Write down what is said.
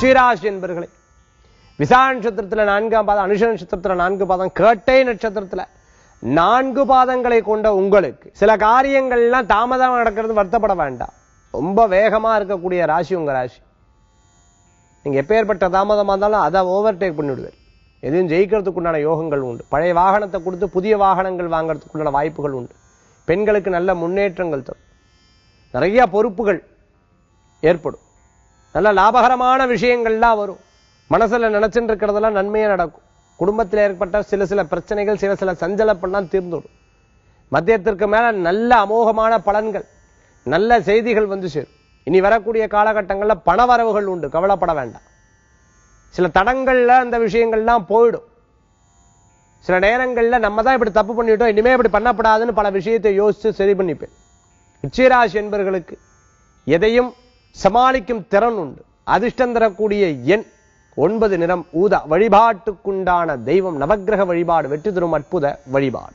விருச்சிகராசி என்பர்களே. விசா நட்சத்திரத்தில் நான்காம் பாதம் அனுஷ நட்சத்திரத்தில் நான்கு பாதம் கேட்டை நட்சத்திரத்துல நான்கு பாதங்களை கொண்ட உங்களுக்கு. சில காரியங்கள்லாம் தாமதம் நடக்கிறது வருத்தப்பட வேண்டாம். ரொம்ப வேகமா இருக்கக்கூடிய ராசி உங்க ராசி. நீங்க எப்பேற்பட்ட தாமதமா இருந்தாலும் அதை ஓவர்டேக் பண்ணிவிடுவேன் எதையும் ஜெயிக்கிறதுக்கு உண்டான யோகங்கள் உண்டு. பழைய வாகனத்தை கொடுத்து புதிய வாகனங்கள் வாங்கிறதுக்குண்டான வாய்ப்புகள் உண்டு. பெண்களுக்கு நல்ல முன்னேற்றங்கள் தரும். நிறைய பொறுப்புகள் ஏற்படும். நல்ல லாபகரமான விஷயங்கள்லாம் வரும். மனசுல நினைச்சுட்டு இருக்கிறதெல்லாம் நன்மையா நடக்கும். குடும்பத்தில் ஏற்பட்ட சில சில பிரச்சனைகள் சில சில சஞ்சலப்பெல்லாம் தீர்ந்துடும் மத்தியத்திற்கு மேல நல்ல அமோகமான பலன்கள் நல்ல செய்திகள் வந்து சேரும். இனி வரக்கூடிய காலகட்டங்கள்ல பணவரவுகள் உண்டு. கவலைப்பட வேண்டாம். சில தடங்கள்ல அந்த விஷயங்கள்லாம் போயிடும். சில நேரங்கள்ல நம்ம தான் இப்படி தப்பு பண்ணிட்டோம் இனிமே இப்படி பண்ணப்படாதுன்னு பல விஷயத்தை யோசிச்சு சரி பண்ணிப்பேன். உச்சிராசி என்பர்களுக்கு எதையும் சமாளிக்கும் திறன் உண்டு. அதிர்ஷ்டம் தரக்கூடிய எண் ஒன்பது நிறம் ஊதா. வழிபாட்டுக்குண்டான தெய்வம் நவக்கிரக வழிபாடு வெற்றி தரும் அற்புத வழிபாடு.